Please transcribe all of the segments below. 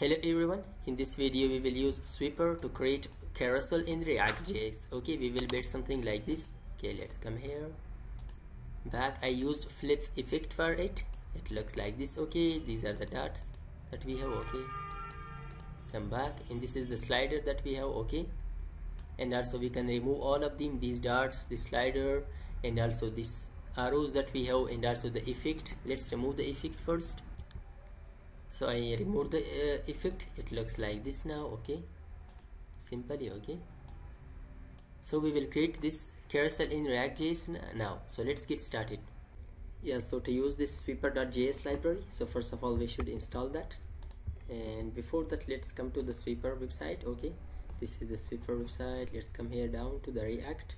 Hello everyone, in this video we will use Swiper to create carousel in React.js. Okay, we will build something like this. Okay, let's come here. Back, I used flip effect for it. It looks like this. Okay, these are the dots that we have. Okay, come back and this is the slider that we have. Okay, and also we can remove all of them, these dots, the slider and also these arrows that we have and also the effect. Let's remove the effect first so I remove the uh, effect. It looks like this now. Okay. Simply okay. So we will create this carousel in react.js now. So let's get started. Yeah so to use this Swiper.js library so first of all we should install that. And before that let's come to the Swiper website. Okay. This is the Swiper website. Let's come here down to the react.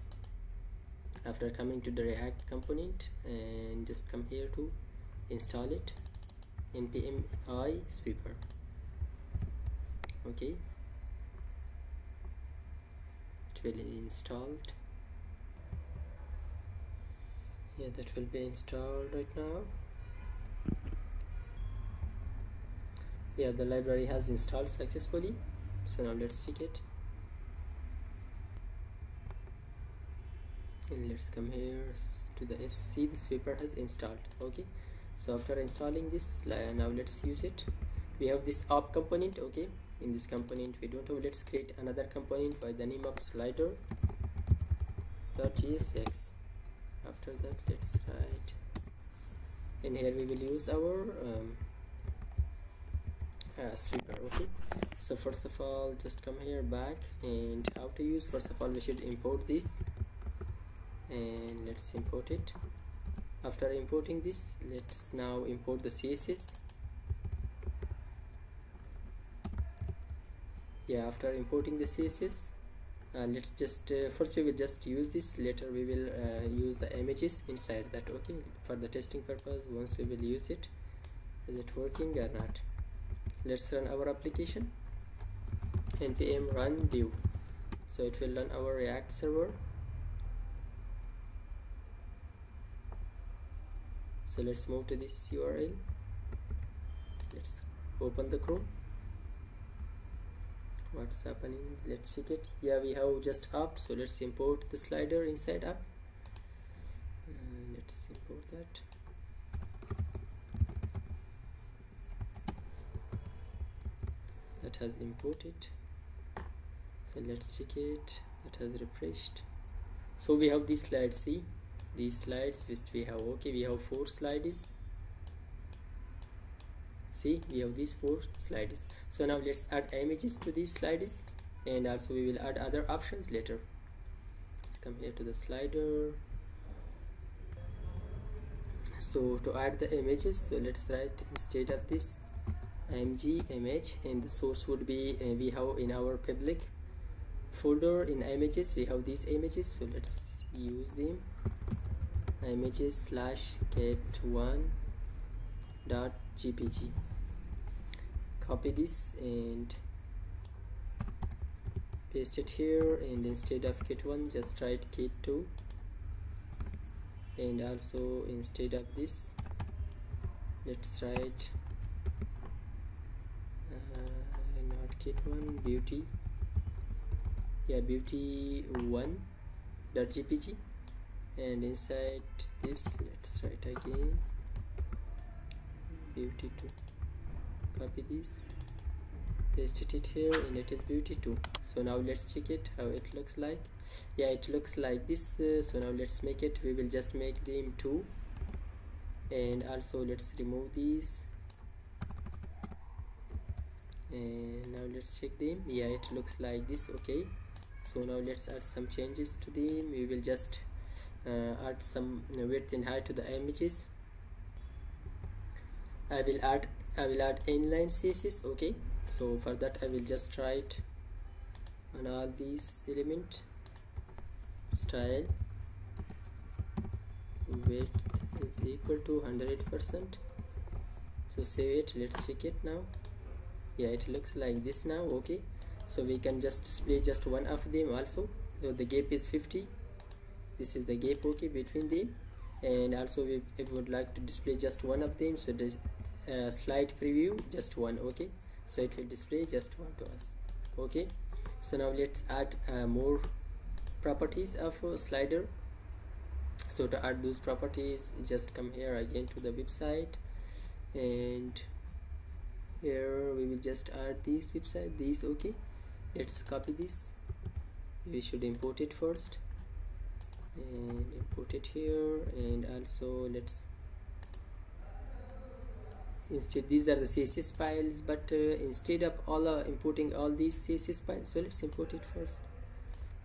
After coming to the react component and just come here to install it npm i swiper. Okay. It will be installed. Yeah that will be installed right now. Yeah the library has installed successfully. So now let's check it. And let's come here to the see the swiper has installed. Okay so after installing this now let's use it. We have this op component okay? In this component we don't have let's create another component by the name of slider dot jsx after that let's write. And here we will use our um, uh, Swiper okay? So first of all just come here back and how to use. First of all we should import this. And let's import it after importing this let's now import the css yeah after importing the css uh, let's just uh, first we will just use this. Later we will uh, use the images inside that okay? For the testing purpose once we will use it is it working or not? Let's run our application. Npm run view. So it will run our react server so let's move to this url let's open the chrome. What's happening? Let's check it. Yeah we have just up so let's import the slider inside up. Uh, let's import that. That has imported. So let's check it. That has refreshed. So we have this slide see these slides which we have okay we have four slides. See we have these four slides. So now let's add images to these slides and also we will add other options later. Come here to the slider. So to add the images so let's write instead of this img image and the source would be uh, we have in our public folder in images we have these images. So let's use them images slash cat1 dot jpg copy this and paste it here and instead of cat1 just write cat2 and also instead of this let's write uh, not cat1 beauty. Yeah beauty 1 dot jpg and inside this let's write again. Beauty 2 copy this. Paste it here and it is beauty 2 so now let's check it how it looks like. Yeah it looks like this uh, so now let's make it. We will just make them 2 and also let's remove these. And now let's check them. Yeah it looks like this okay. So now let's add some changes to them. We will just Uh, add some width and height to the images. I will add I will add inline CSS okay? So for that I will just write on all these element style width is equal to 100 percent. So save it let's check it now. Yeah it looks like this now okay? So we can just display just one of them also. So the gap is 50 this is the gap okay between them. And also if, we would like to display just one of them. So the uh, slide preview just one okay? So it will display just one to us okay? So now let's add uh, more properties of slider. So to add those properties just come here again to the website. And here we will just add this website this okay? Let's copy this. We should import it first and import it here. And also let's instead these are the css files but uh, instead of all uh, importing all these css files so let's import it first.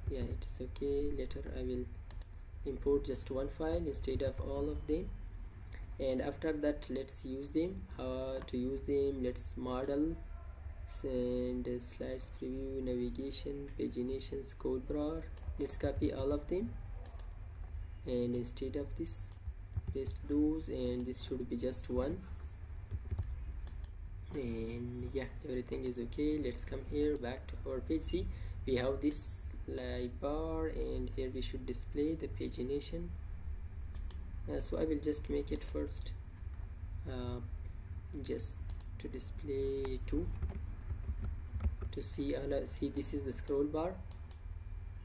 Yeah it is okay. Later i will import just one file instead of all of them. And after that let's use them. How to use them let's model and slides preview navigation paginations code bar let's copy all of them and instead of this paste those and this should be just one. And yeah everything is okay. Let's come here back to our page. See we have this bar and here we should display the pagination. Uh, so I will just make it first. Uh, just to display two. To see uh, see this is the scroll bar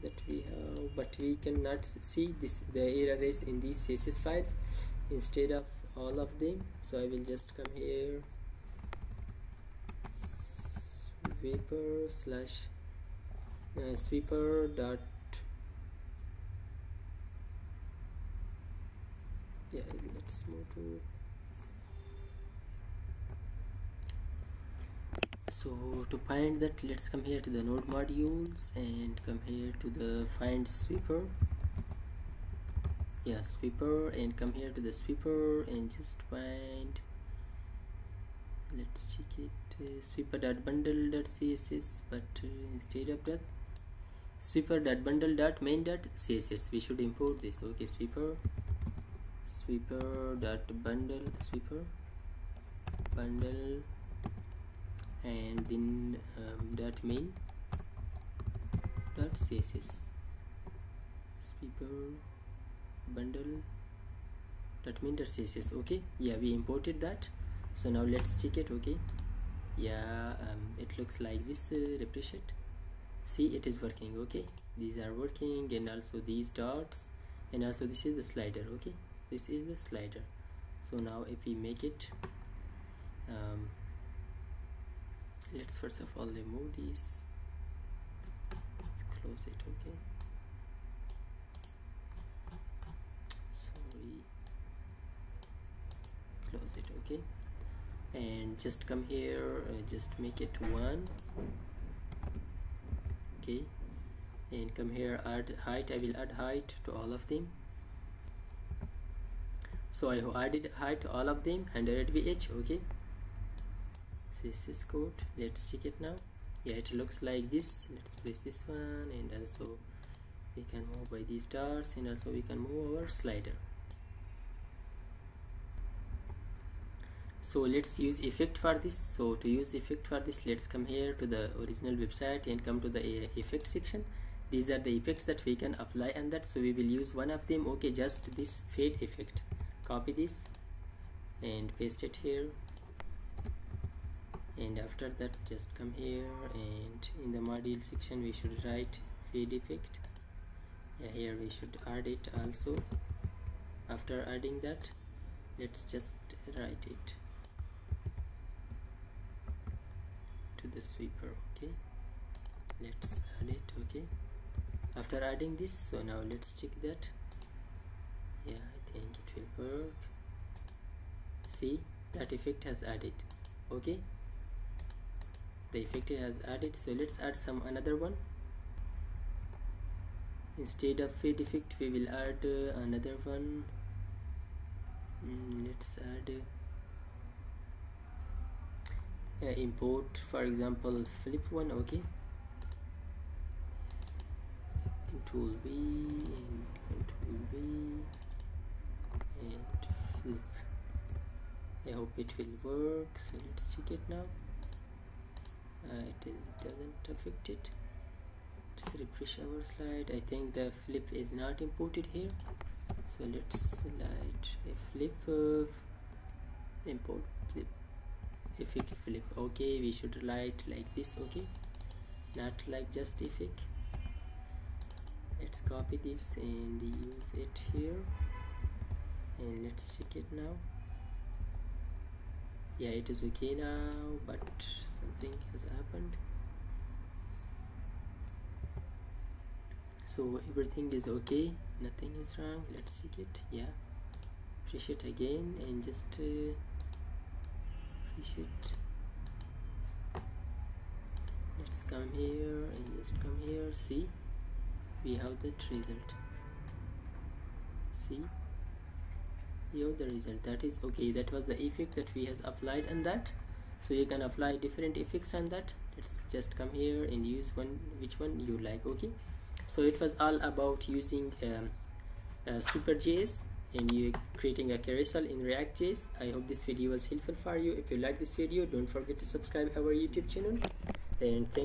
that we have but we cannot see this the error is in these CSS files instead of all of them. So I will just come here. Swiper slash uh, swiper dot yeah let's move to so to find that let's come here to the node modules and come here to the find swiper. Yeah swiper and come here to the swiper and just find let's check it uh, swiper.bundle.css but uh, instead of that swiper.bundle.main.css we should import this. Okay swiper swiper dot bundle swiper bundle and then um, dot main dot css swiper bundle dot main dot css okay? Yeah we imported that. So now let's check it okay? Yeah um, it looks like this uh, refresh it. See it is working okay? These are working and also these dots and also this is the slider okay? This is the slider. So now if we make it um, let's first of all remove these. Let's close it okay? Sorry close it okay? And just come here uh, just make it one okay? And come here add height I will add height to all of them. So I added height to all of them 100 VH okay this is code let's check it now. Yeah it looks like this. Let's place this one and also we can move by these dots and also we can move our slider. So let's use effect for this. So to use effect for this let's come here to the original website and come to the uh, effect section. These are the effects that we can apply and that so we will use one of them. Okay just this fade effect. Copy this and paste it here and after that just come here and in the module section we should write fade effect. Yeah, here we should add it also. After adding that let's just write it to the Swiper okay? Let's add it okay? After adding this so now let's check that. Yeah I think it will work. See that effect has added okay the effect has added. So let's add some another one. Instead of fade effect we will add uh, another one. Mm, let's add uh, import for example flip one okay. Control V and control V and flip. I hope it will work. So let's check it now uh, it is doesn't affect it. Let's refresh our slide. I think the flip is not imported here. So let's slide a flip uh, import flip. Effect flip. Okay we should write like this okay? Not like just effect. Let's copy this and use it here. And let's check it now. Yeah it is okay now but something has happened. So everything is okay nothing is wrong let's check it yeah. Refresh it again and just uh, it. Let's come here and just come here see? We have that result. See? You have the result that is okay that was the effect that we has applied on that so you can apply different effects on that. Let's just come here and use one which one you like okay? So it was all about using um, uh, Swiper.js and you creating a carousel in react.js i hope this video was helpful for you. If you like this video don't forget to subscribe our youtube channel. And thank